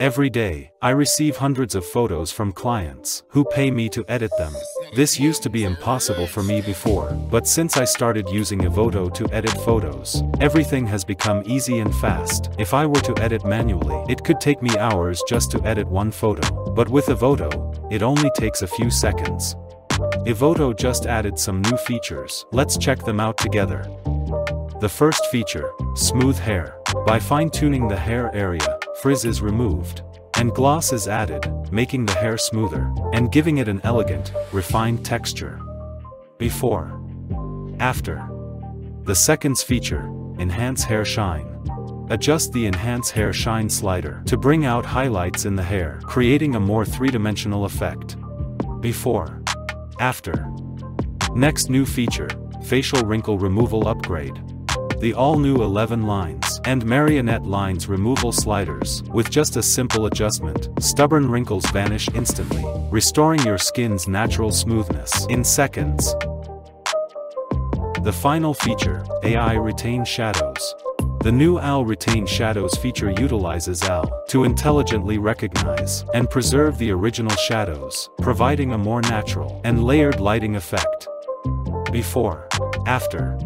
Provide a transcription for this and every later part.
Every day, I receive hundreds of photos from clients who pay me to edit them. This used to be impossible for me before, but since I started using Evoto to edit photos, everything has become easy and fast. If I were to edit manually, it could take me hours just to edit one photo, but with Evoto, it only takes a few seconds. Evoto just added some new features, let's check them out together. The first feature, smooth hair. By fine-tuning the hair area, frizz is removed, and gloss is added, making the hair smoother, and giving it an elegant, refined texture. Before. After. The second's feature, enhance hair shine. Adjust the enhance hair shine slider to bring out highlights in the hair, creating a more three-dimensional effect. Before. After. Next new feature, facial wrinkle removal upgrade the all-new 11 lines and marionette lines removal sliders. With just a simple adjustment, stubborn wrinkles vanish instantly, restoring your skin's natural smoothness in seconds. The final feature, AI Retain Shadows. The new AI Retain Shadows feature utilizes AI to intelligently recognize and preserve the original shadows, providing a more natural and layered lighting effect. Before. After.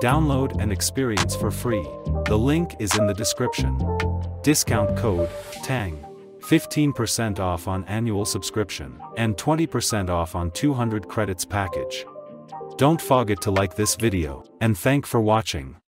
Download and experience for free. The link is in the description. Discount code, THANG. 15% off on annual subscription, and 20% off on 200 credits package. Don't forget to like this video, and thank for watching.